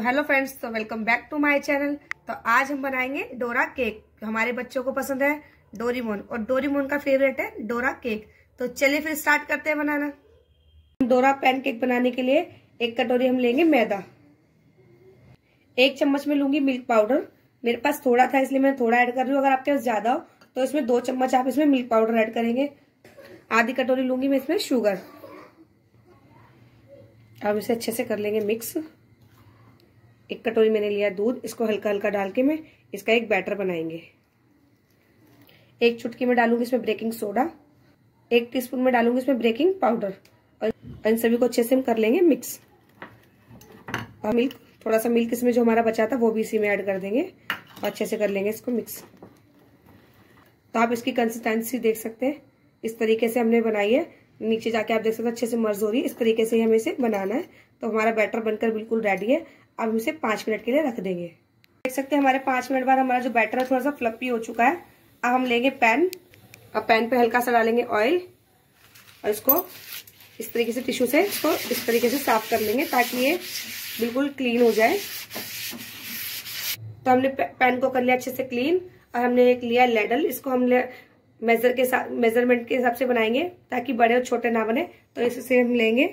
Hello friends तो welcome back to my channel तो आज हम बनाएँगे डोरा केक। हमारे बच्चों को पसंद है डोरीमोन और डोरीमोन का फेवरेट है डोरा केक। तो चलिए फिर स्टार्ट करते हैं बनाना। डोरा पैन केक बनाने के लिए एक कटोरी हम लेंगे मैदा। एक चम्मच में लूँगी मिल्क पाउडर मेरे पास थोड़ा था, इसलिए मैं थोड़ा ऐड कर रही हूँ। अगर आपके पास ज़्यादा हो तो इसमें दो चम्मच आप इसमें मिल्क पाउडर ऐड करेंगे। आधी कटोरी लूँगी मैं इसमें शुगर अब इसे अच्छे से कर लेंगे मिक्स एक कटोरी मैंने लिया दूध, इसको हल्का हल्का डाल के मैं इसका एक बैटर बनाएँगे। एक चुटकी में डालूँगी इसमें ब्रेकिंग सोडा एक टीस्पून में डालूँगी इसमें ब्रेकिंग पाउडर और इन सभी को अच्छे से हम कर लेंगे मिक्स और मिल्क थोड़ा सा मिल्क इसमें जो हमारा बचा था वो भी इसी में ऐड कर देंगे और अच्छे से कर लेंगे इसको मिक्स तो आप इसकी कंसिस्टेंसी देख सकते हैं। इस तरीके से हमने बनाई है। नीचे जाके आप देख सकते हैं अच्छे से मर्ज हो रही है। इस तरीके से हमें इसे बनाना है। तो हमारा बैटर बनकर बिल्कुल रेडी है। अब हम इसे पाँच मिनट के लिए रख देंगे। देख सकते हैं, हमारे पाँच मिनट बाद हमारा जो बैटर है थोड़ा सा फ्लपी हो चुका है। अब हम लेंगे पैन। अब पैन पे हल्का सा डालेंगे ऑयल और इसको इस तरीके से टिश्यू से इसको इस तरीके से साफ़ कर लेंगे ताकि ये बिल्कुल क्लीन हो जाए। तो हमने पैन को कर लिया अच्छे से क्लीन और हमने एक लिया लेडल इसको हमने मेजर के साथ मेज़रमेंट के हिसाब से बनाएँगे ताकि बड़े और छोटे ना बने। तो इससे हम लेंगे।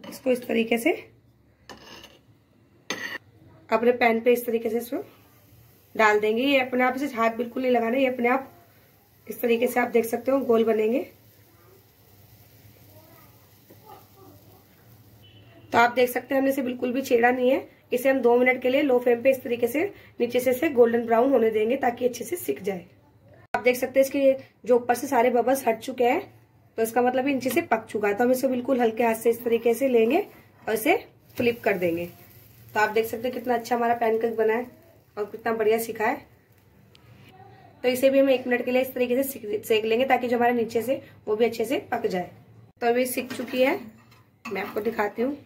इसको इस तरीके से अपने पैन पे इस तरीके से इसको डाल देंगे। ये अपने आप इसे हाथ बिल्कुल नहीं लगाना, ये अपने आप इस तरीके से आप देख सकते हो, गोल बनेंगे। तो आप देख सकते हैं, हमने इसे बिल्कुल भी छेड़ा नहीं है। इसे हम दो मिनट के लिए लो फ्लेम पे इस तरीके से, नीचे से इसे गोल्डन ब्राउन होने देंगे ताकि अच्छे से सिक जाए। आप देख सकते हैं इसके जो ऊपर से सारे बबल्स हट चुके हैं तो इसका मतलब नीचे से पक चुका है। तो हम इसे बिल्कुल हल्के हाथ से इस तरीके से लेंगे और इसे फ्लिप कर देंगे। तो आप देख सकते हैं कितना अच्छा हमारा पैनकेक बना है और कितना बढ़िया सिखा है। तो इसे भी हम एक मिनट के लिए इस तरीके से सेक लेंगे ताकि जो हमारे नीचे से, वो भी अच्छे से पक जाए। तो अभी सीख चुकी है। मैं आपको दिखाती हूँ।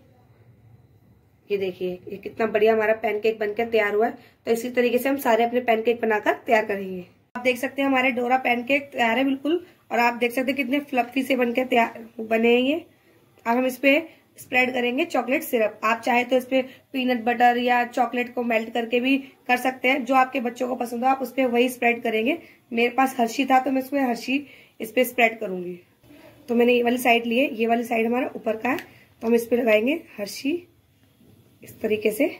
ये देखिए, ये कितना बढ़िया हमारा पैनकेक बनकर तैयार हुआ है। तो इसी तरीके से हम सारे अपने पैनकेक बनाकर तैयार करेंगे। आप देख सकते हैं हमारे डोरा पैनकेक तैयार है बिल्कुल। और आप देख सकते हैं कितने फ्लफी से बनकर तैयार बने हैं ये। अब हम इस पे स्प्रेड करेंगे चॉकलेट सिरप। आप चाहे तो इस पे पीनट बटर या चॉकलेट को मेल्ट करके भी कर सकते हैं। जो आपके बच्चों को पसंद हो, आप उस पर वही स्प्रेड करेंगे। मेरे पास हर्षी था तो मैं इसमें हर्षी इस पे स्प्रेड करूँगी। तो मैंने ये वाली साइड ली है। ये वाली साइड हमारा ऊपर का है। तो हम इस पे लगाएँगे हर्षी। इस तरीके से।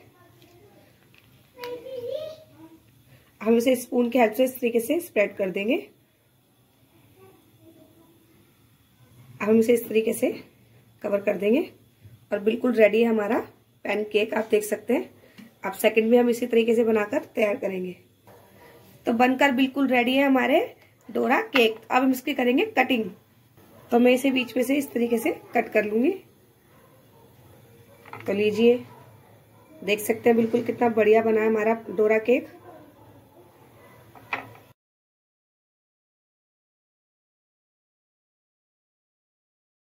हम इसे स्पून के हेल्प से इस तरीके से स्प्रेड कर देंगे। हम इसे इस तरीके से कवर कर देंगे। और बिल्कुल रेडी है हमारा पैन केक आप देख सकते हैं। अब सेकंड में हम इसी तरीके से बनाकर तैयार करेंगे। तो बनकर बिल्कुल रेडी है हमारे डोरा केक अब हम इसकी करेंगे कटिंग तो मैं इसे बीच में से इस तरीके से कट कर लूँगी। तो लीजिए, देख सकते हैं बिल्कुल कितना बढ़िया बना है हमारा डोरा केक